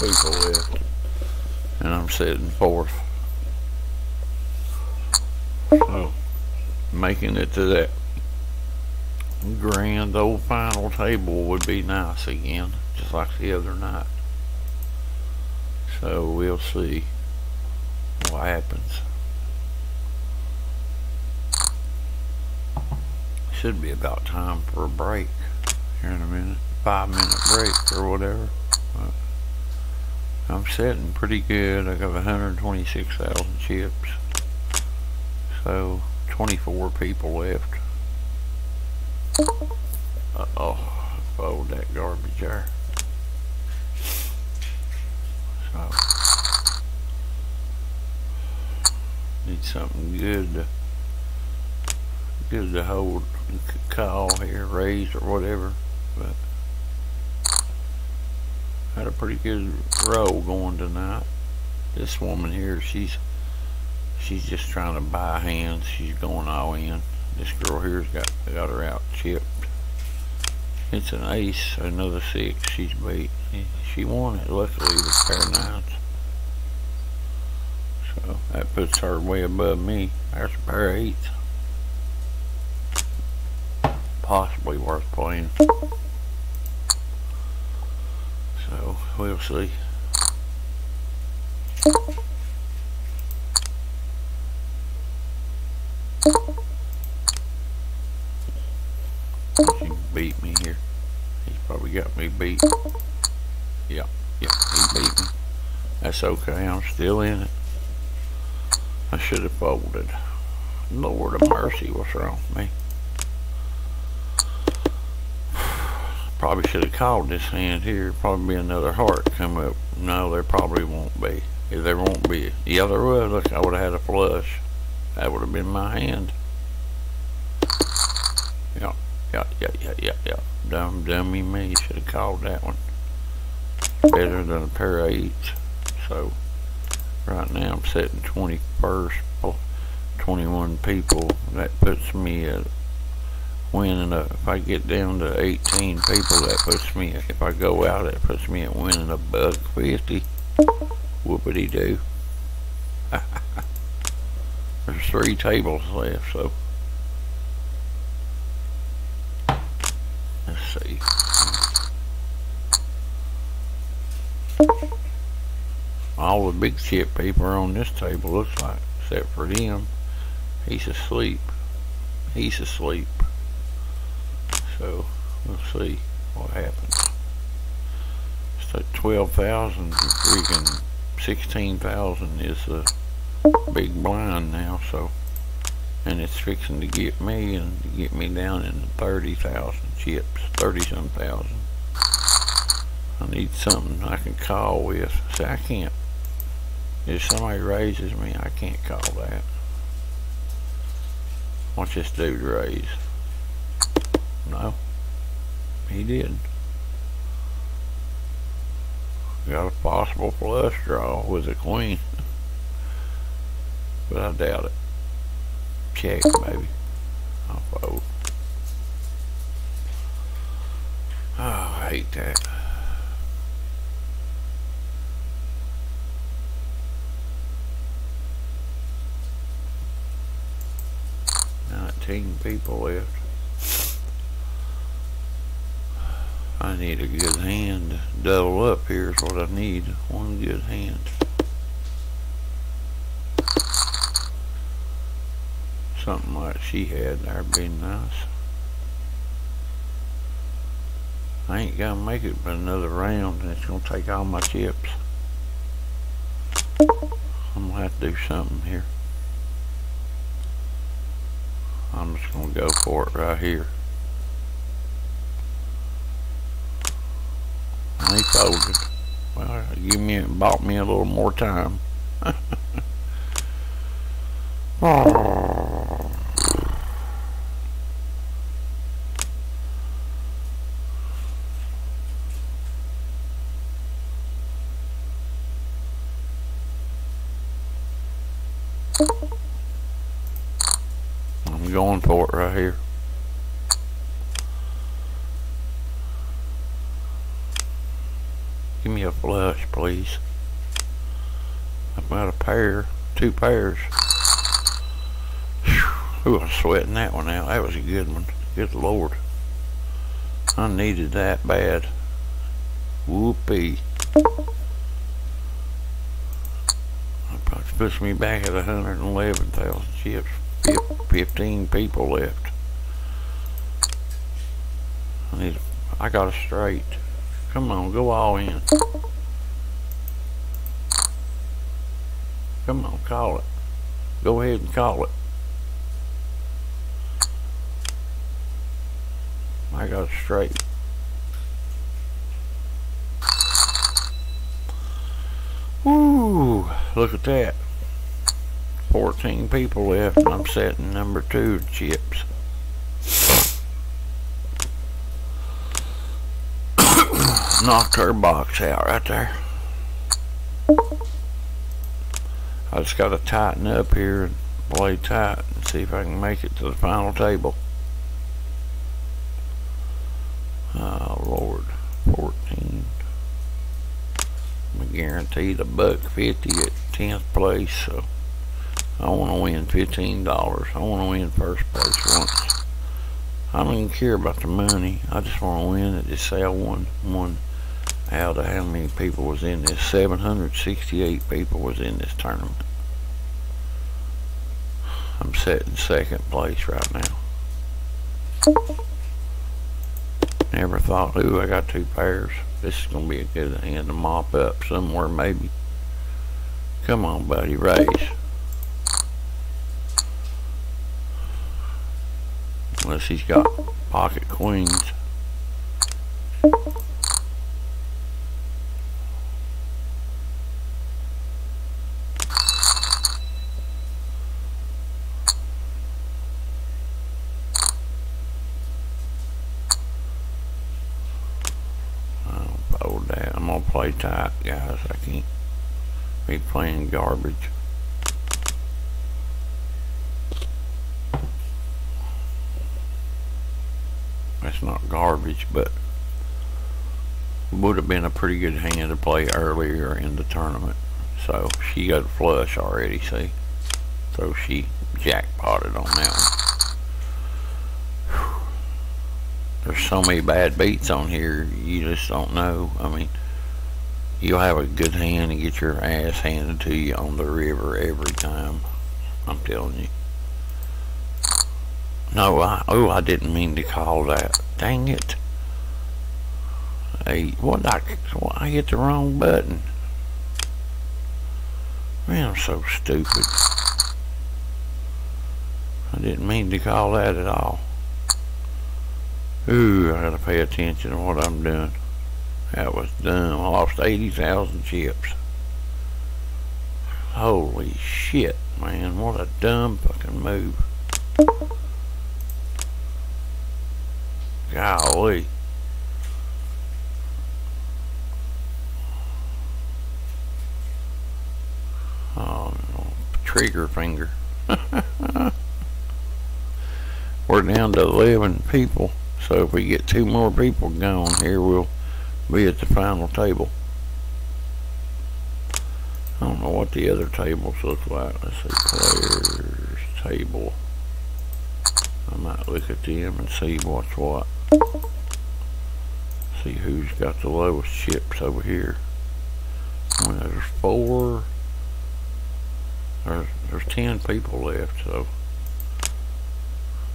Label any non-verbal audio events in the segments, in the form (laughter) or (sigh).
people left. And I'm sitting fourth. So, making it to that grand old final table would be nice again, just like the other night. So we'll see what happens. Should be about time for a break here in a minute. Five minute break or whatever. I'm sitting pretty good. I got 126,000 chips. So 24 people left. Uh oh, fold that garbage there. So need something good to good to hold call here, raise or whatever. But had a pretty good roll going tonight. This woman here, she's she's just trying to buy hands. She's going all in. This girl here's got got her out chipped. It's an ace, another six. She's beat. She won it. Luckily, the pair nines. So that puts her way above me. There's a pair of eights. Possibly worth playing. So we'll see. He beat me here. He's probably got me beat. Yeah, yeah, he beat me. That's okay, I'm still in it. I should have folded. Lord of mercy, what's wrong with me? Probably should have called this hand here. Probably be another heart come up. No, there probably won't be. If there won't be. Yeah, there would. Look, I would have had a flush. That would have been my hand. Yeah, yeah, yeah, yeah, yeah, yeah. Dumb, dummy me. Should have called that one. Better than a pair of eights. So, right now I'm setting 21st, 21 people. That puts me at winning a, if I get down to 18 people, that puts me, if I go out, that puts me at winning a buck 50. Whoopity do. (laughs) There's three tables left, so. Let's see. All the big chip people on this table, looks like, except for him. He's asleep. He's asleep. So, we'll see what happens. So 12,000 freaking 16,000 is the big blind now, so and it's fixing to get me and get me down in 30,000 chips, 30 some thousand. I need something I can call with. See, I can't. If somebody raises me, I can't call that. Watch this dude raise. No. He did. Got a possible flush draw with a queen. but I doubt it. Check, maybe. I'll fold. Oh, I hate that. Nineteen people left. I need a good hand. Double up here is what I need. One good hand. Something like she had there would be nice. I ain't gonna make it but another round and it's gonna take all my chips. I'm gonna have to do something here. I'm just gonna go for it right here. And he folded. Well, give me, bought me a little more time. (laughs) oh. I'm going for it right here. Give me a flush, please. I've got a pair, two pairs. Whew, I was sweating that one out. That was a good one. Good lord. I needed that bad. Whoopee. That probably puts me back at 111,000 chips. 15 people left. I need, I got it straight. Come on, go all in. Come on, call it. Go ahead and call it. I got it straight. Woo! Look at that. 14 people left and I'm setting number two chips. (coughs) Knocked her box out right there. I just got to tighten up here and play tight and see if I can make it to the final table. Oh Lord, 14. I'm guaranteed a buck 50 at 10th place, so I want to win $15. I want to win first place once. I don't even care about the money. I just want to win it. Just say I won one out of how many people was in this. 768 people was in this tournament. I'm set in second place right now. Never thought, ooh, I got two pairs. This is going to be a good hand to mop up somewhere maybe. Come on, buddy, raise. Unless he's got pocket queens. I'm gonna play tight, guys. I can't be playing garbage. That's not garbage, but would have been a pretty good hand to play earlier in the tournament. So she got flush already, see? So she jackpotted on that one. There's so many bad beats on here, you just don't know. I mean, you'll have a good hand and get your ass handed to you on the river every time. I'm telling you. No, I, oh, I didn't mean to call that. Dang it. Hey, what I, I hit the wrong button. Man, I'm so stupid. I didn't mean to call that at all. Ooh, I gotta pay attention to what I'm doing. That was dumb. I lost 80,000 chips. Holy shit, man. What a dumb fucking move. Golly. Oh, no. trigger finger. (laughs) We're down to 11 people. So if we get two more people going here, we'll be at the final table. I don't know what the other tables look like. Let's see, players table. I might look at them and see what's what. See who's got the lowest chips over here. There's four. There's, there's ten people left, so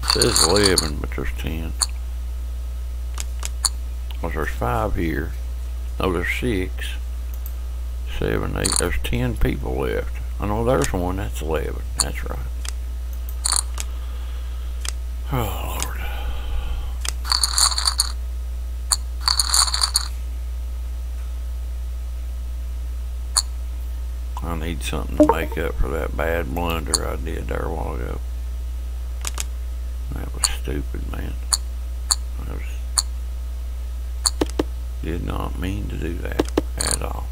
it says 11, but there's 10. Well, there's five here. No, there's six, seven, eight. There's ten people left. I know there's one. That's 11. That's right. Oh, Lord. I need something to make up for that bad blunder I did there a while ago. That was stupid, man. Did not mean to do that at all.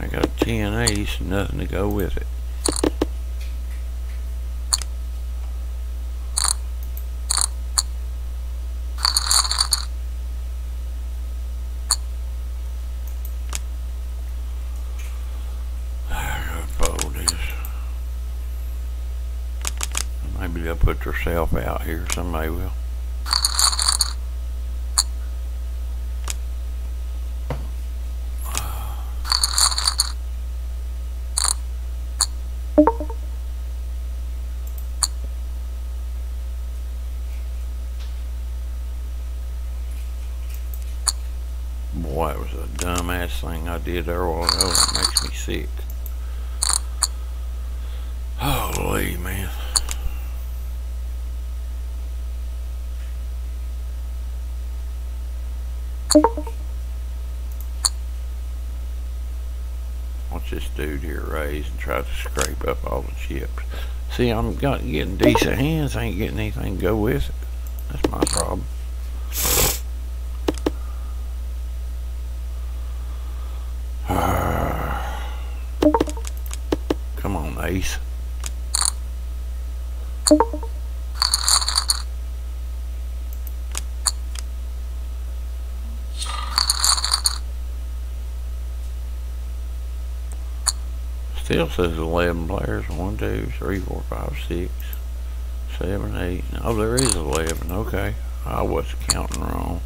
I got a 10 ace, nothing to go with it. Maybe they'll put herself out here, somebody will. Boy, it was a dumbass thing I did there while ago. It makes me sick. Holy man. Watch this dude here raise and try to scrape up all the chips. See, I'm got getting decent hands. I ain't getting anything to go with it. That's my problem. Come on, Ace. Still says 11 players. 1, 2, 3, 4, 5, 6, 7, 8. Oh, there is 11. Okay. I was counting wrong.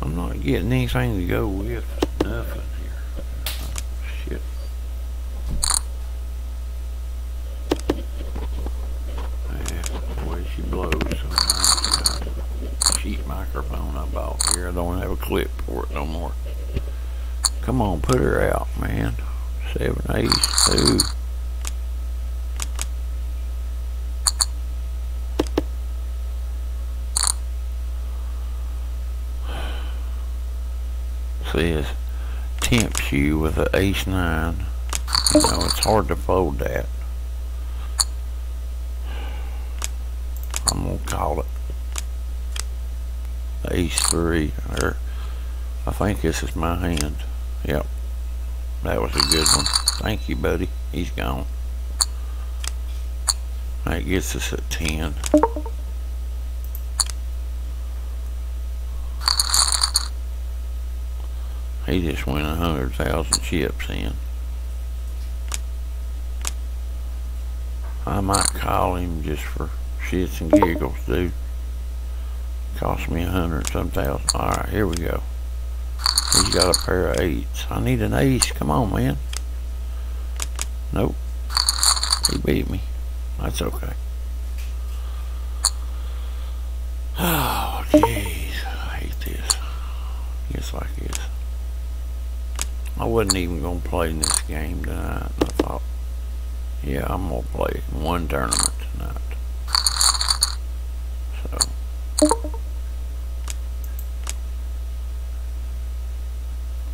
I'm not getting anything to go with. Nothing here. Shit. The way she blows sometimes. Cheap microphone I bought here. I don't have a clip for it no more. Come on, put her out, man. Seven, eight, two. Says tempts you with an ace nine. You know, it's hard to fold that. I'm gonna call it ace three. Or I think this is my hand. Yep. That was a good one. Thank you, buddy. He's gone. That gets us at 10. He just went a hundred thousand chips in. I might call him just for shits and giggles, dude. Cost me a hundred some thousand. Alright, here we go. He's got a pair of eights. I need an ace. Come on, man. Nope. He beat me. That's okay. (sighs) Oh, jeez. I hate this. Just like this. I wasn't even going to play in this game tonight. I thought, yeah, I'm going to play one tournament tonight. So.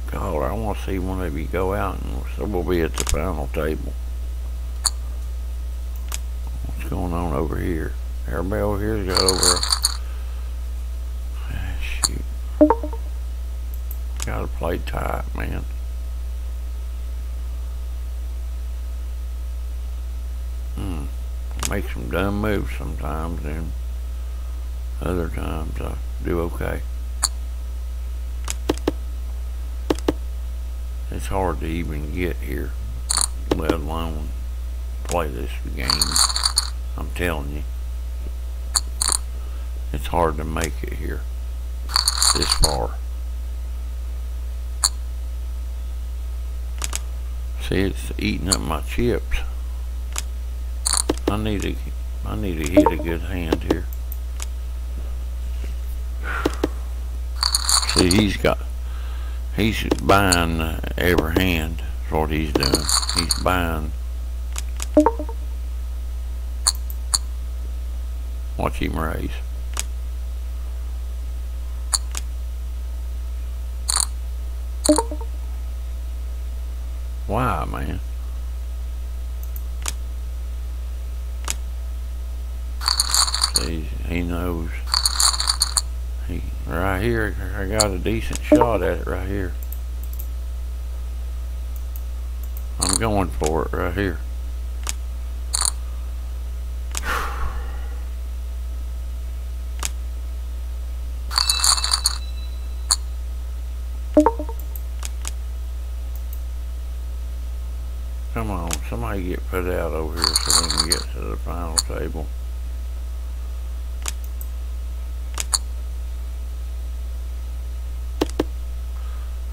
Caller, I want to see one of you go out and so we'll be at the final table. What's going on over here? Everybody over here's got over ah, shoot. Gotta play tight, man. Hmm. Make some dumb moves sometimes and other times I do okay. It's hard to even get here, let alone play this game. I'm telling you. It's hard to make it here this far. See, it's eating up my chips. I need to, I need to hit a good hand here. See, he's got He's buying uh, every hand. That's what he's doing. He's buying. Watch him raise. Why, man? He knows. Right here, I got a decent shot at it right here. I'm going for it right here. Come on, somebody get put out over here so we can get to the final table.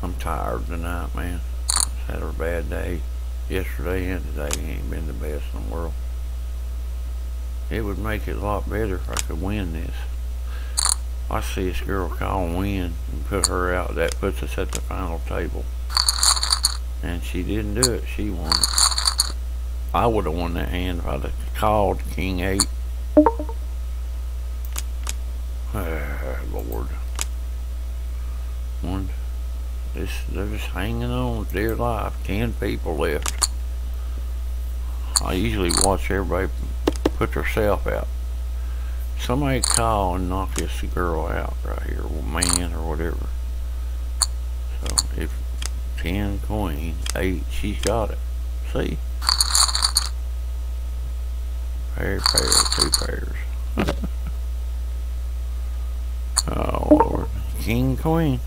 I'm tired tonight, man. Had a bad day. Yesterday and today ain't been the best in the world. It would make it a lot better if I could win this. I see this girl call win and put her out. That puts us at the final table. And she didn't do it. She won it. I would have won that hand if I'd have called King 8. (sighs) Ah, Lord. One. This, they're just hanging on dear life. Ten people left. I usually watch everybody put themselves out. Somebody call and knock this girl out right here, or man, or whatever. So if 10 queen, 8, she's got it. See? Pair, pair, two pairs. (laughs) oh, Lord. King, queen.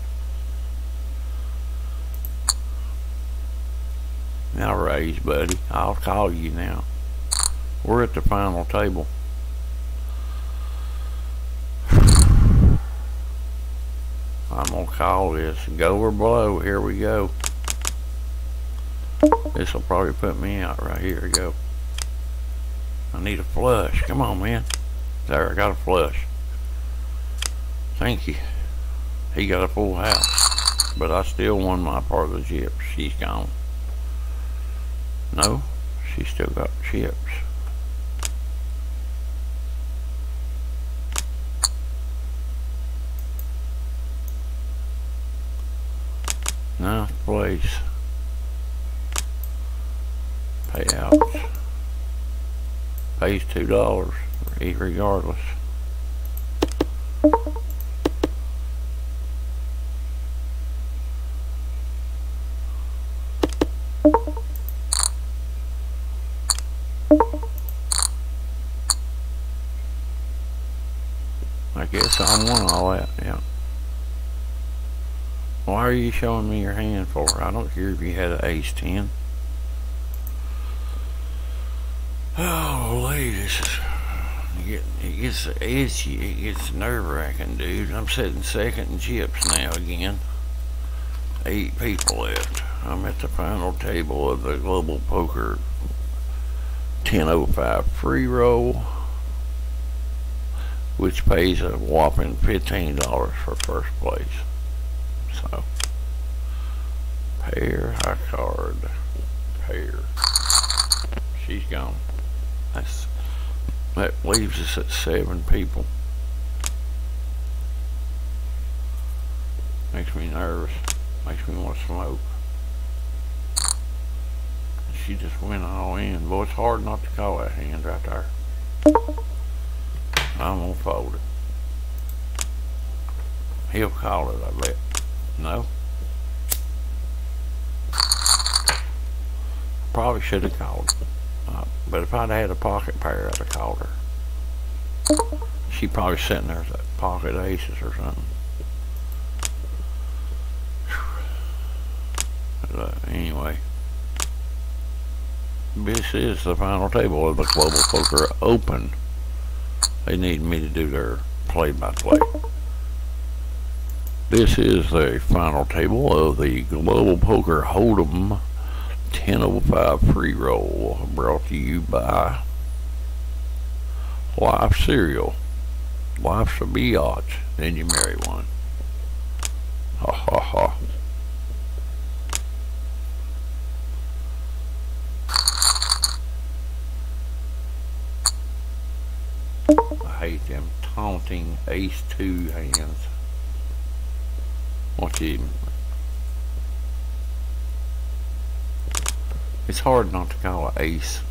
Now raise, buddy. I'll call you now. We're at the final table. (sighs) I'm gonna call this go or blow. Here we go. This will probably put me out right here. We Go. I need a flush. Come on, man. There, I got a flush. Thank you. He got a full house. But I still won my part of the chips. She's gone. No, she still got chips. Ninth place. Payouts. Pays two dollars regardless. I guess I won all that, yeah. Why are you showing me your hand for? I don't care if you had an ace 10. Oh, ladies. It, gets itchy. It gets nerve-wracking, dude. I'm sitting second in chips now again. Eight people left. I'm at the final table of the Global Poker 1005 free roll, which pays a whopping $15 for first place. So, pair, high card, pair. She's gone. That's, that leaves us at seven people. Makes me nervous. Makes me want to smoke. She just went all in. Boy, it's hard not to call that hand right there. I'm gonna fold it. He'll call it, I bet. No? Probably should have called. Uh, but if I'd had a pocket pair, I'd have called her. She probably sitting there with a pocket aces or something. But, uh, anyway. This is the final table of the Global Poker Open. They need me to do their play-by-play. -play. This is the final table of the Global Poker Hold'em 1005 free roll brought to you by Life Cereal. Life's a biatch, then you marry one. Ha ha ha. I hate them taunting ace two hands. Watch him. It's hard not to call an ace.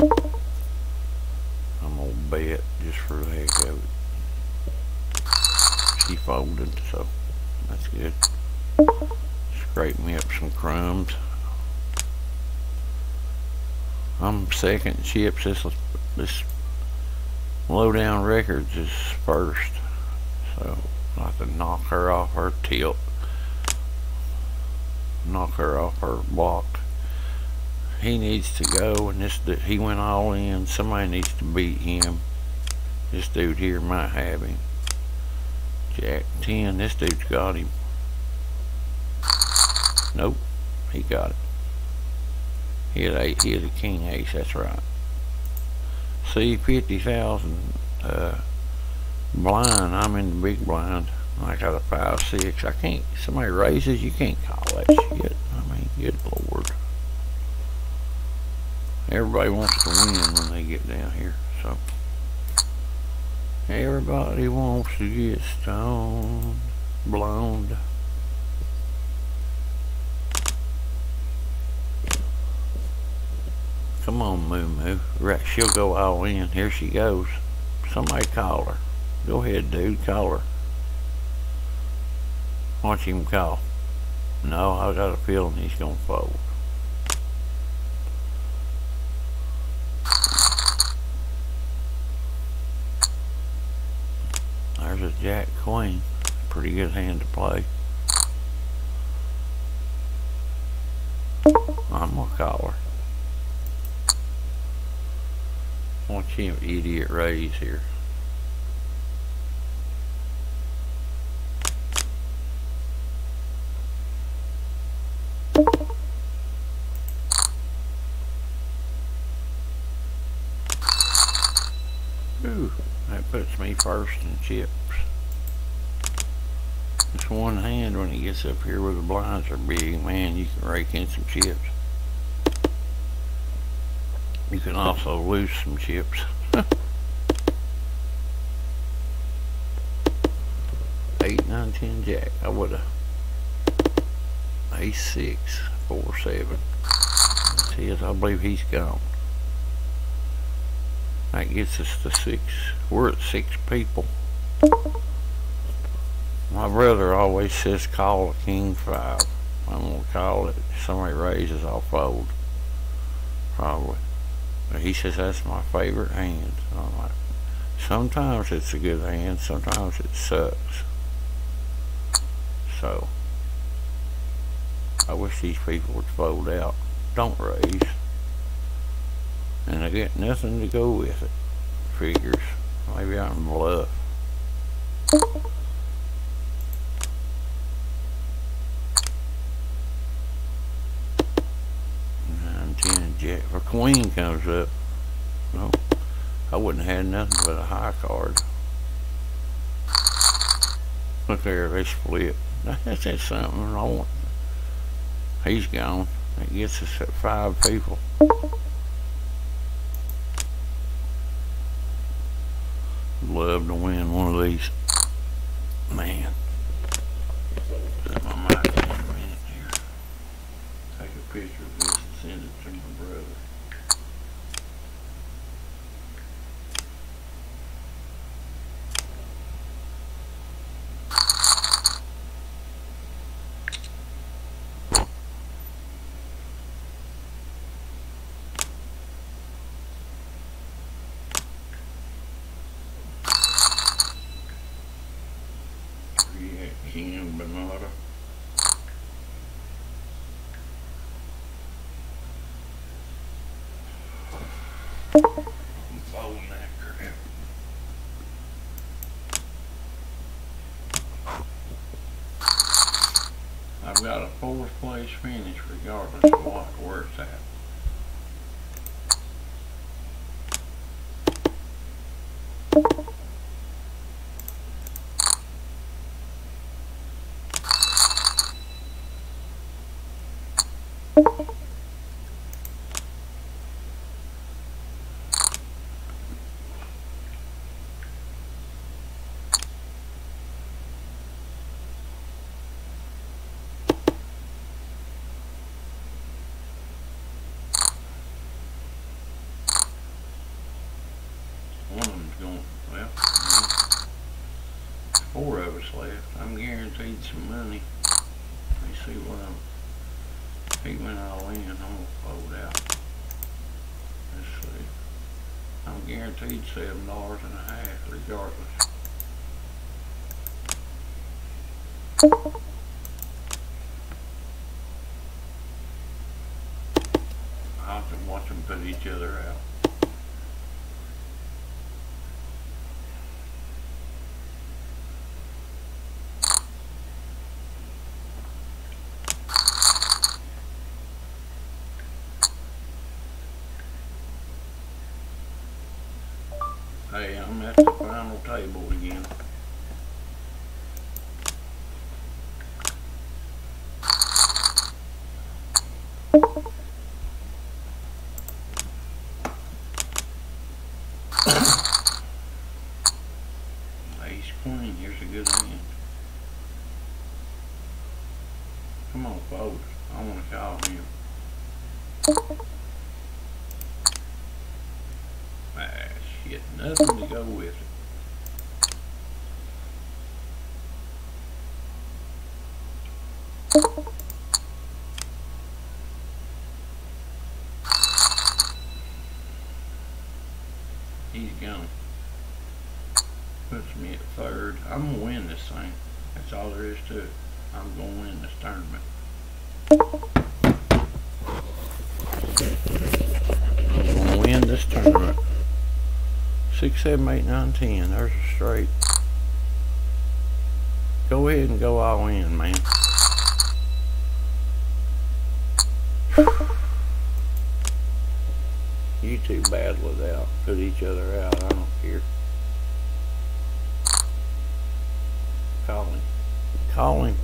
I'm gonna bet just for the heck of it. She folded, so that's good. Scrape me up some crumbs. I'm second chips. This this lowdown records is first. So I have to knock her off her tilt. Knock her off her block. He needs to go, and this he went all in. Somebody needs to beat him. This dude here might have him. Jack 10. This dude's got him. Nope. He got it. He had eight. He had a king ace. That's right. See, 50,000 uh, blind. I'm in the big blind. I got a 5-6. I can't. Somebody raises, you can't call that shit. I mean, good lord. Everybody wants to win when they get down here. So. Everybody wants to get stoned, blown. Come on, Moo Moo. Right, she'll go all in. Here she goes. Somebody call her. Go ahead, dude. Call her. Watch him call. No, I got a feeling he's going to fold. There's a jack queen. Pretty good hand to play. I'm going to call her. Watch him idiot raise here. Ooh, that puts me first and chips. It's one hand when he gets up here where the blinds are big, man, you can rake in some chips. You can also lose some chips. (laughs) Eight, nine, ten, jack. I would have. Ace six, four, seven. That's his. I believe he's gone. That gets us to six. We're at six people. My brother always says call a king five. I'm gonna call it. If somebody raises, I'll fold. Probably. But he says that's my favorite hand. I'm like, sometimes it's a good hand, sometimes it sucks. So, I wish these people would fold out. Don't raise. And I get nothing to go with it. Figures. Maybe I'm bluff. Nine, ten, jack or queen comes up, no, I wouldn't have nothing but a high card. Look there, they split. (laughs) That's just something I want. He's gone. That gets us at five people. Love to win one of these. Man. Set my mic in a minute here. Take a picture of this and send it to my brother. King Bernardo. I've got a fourth place finish regardless of what, where it's at. One of them's going, well, there's left. I'm guaranteed some money. Let me see what I'm, he went all in, I'm gonna fold out. Let's see. I'm guaranteed seven dollars and a half regardless. put each other out. Hey, I'm at the final table again. Ace queen, here's a good hand. Come on, folks. I wanna call him. Ah, shit, nothing to go with it. Puts me at third. I'm gonna win this thing. That's all there is to it. I'm gonna win this tournament. I'm gonna win this tournament. Six, seven, eight, nine, ten. There's a straight. Go ahead and go all in, man. You two battle it out. Put each other out. I don't care. Call him. Call him.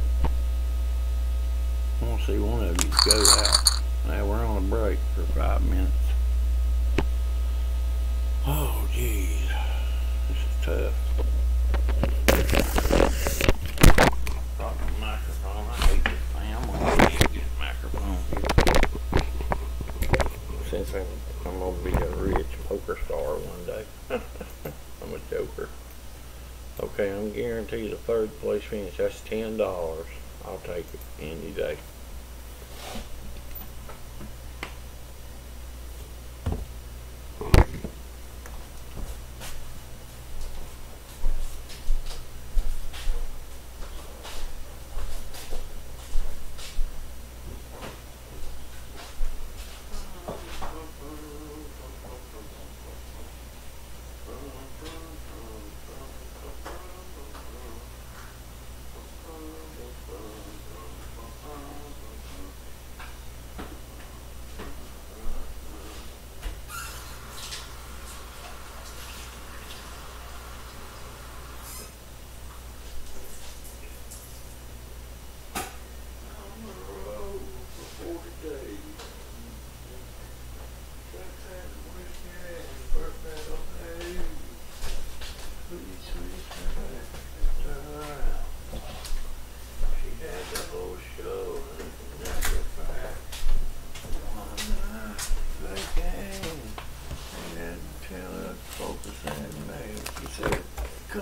I want to see one of you go out. Now we're on a break for five minutes. Oh, geez. This is tough. Thing. I'm I'm, I'm gonna be a rich poker star one day. (laughs) I'm a joker. Okay, I'm guaranteed a third place finish. That's ten dollars. I'll take it any day.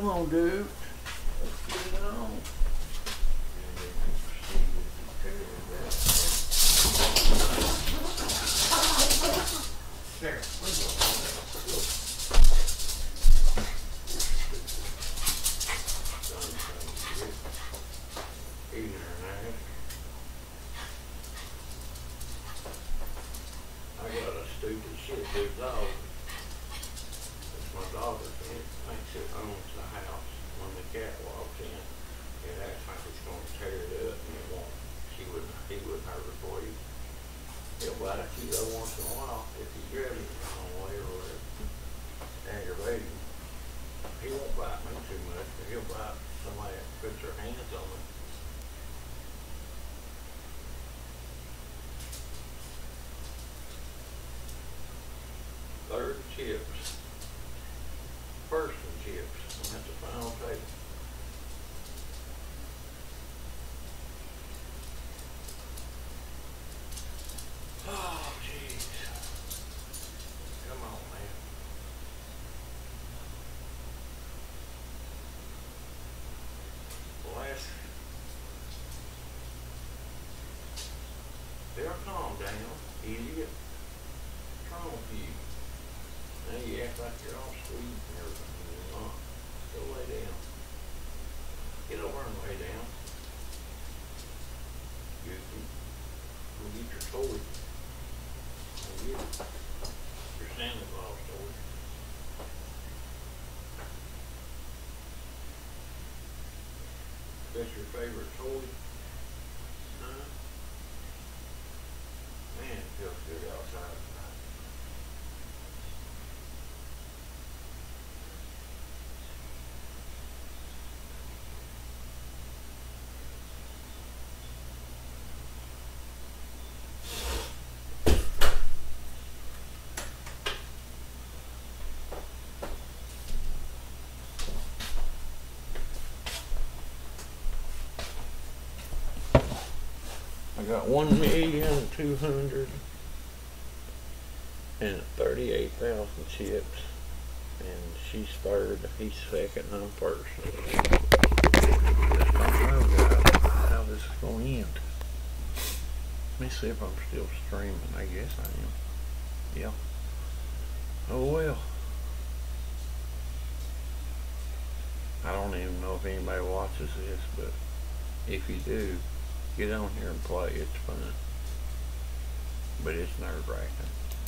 Come on, dude. Let's get it on. I got a stupid shit big dog. It's my daughter, and it thinks it owns the house. When the cat walks in, it acts like it's gonna tear it up, and it won't. She wouldn't, he wouldn't hurt her for you. He'll bite you though once in a while, if you grab him the wrong way or whatever. Aggravate him. He won't bite me too much, but he'll bite somebody that puts their hands on him. Third chips. First one chips. I'm at the final table. Oh, jeez. Come on, man. Calm with you? back like they're all sweet and everything. Go lay down. Get over and lay down. Goofy. Go get your toy. Go get. Your Santa Claus. That's your favorite toy. I got one million two hundred and thirty-eight thousand chips, and she's third, he's second, I'm first. How this is gonna end. Let me see if I'm still streaming. I guess I am. Yeah. Oh well. I don't even know if anybody watches this, but if you do, get on here and play. It's fun. But it's nerve wracking.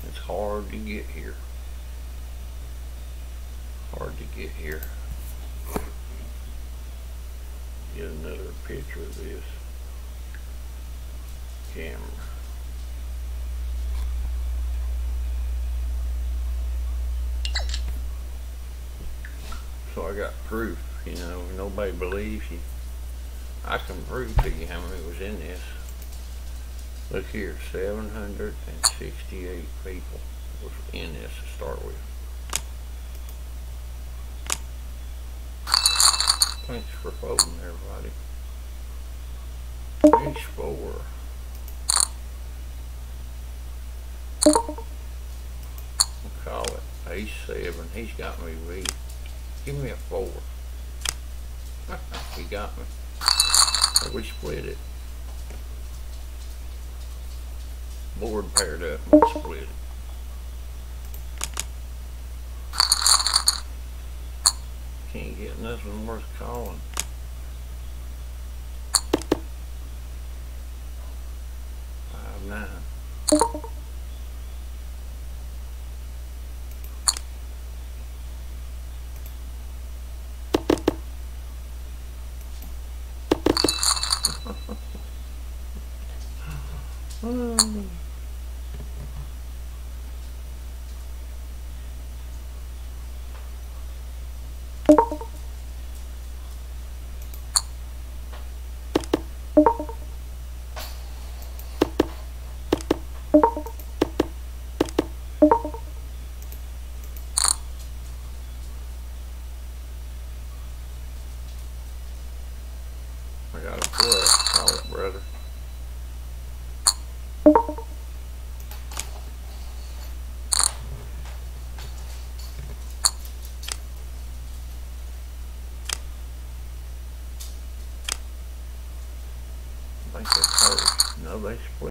It's hard to get here. Hard to get here. Get another picture of this camera. So I got proof, you know, nobody believes you. I can prove to you how many was in this. Look here, 768 people was in this to start with. Thanks for voting, everybody. Page four. We'll call it page seven. He's got me beat. Give me a four. (laughs) he got me. So we split it. Board paired up and split it. Can't get nothing worth calling. Five nine. I got a foot. It, brother. I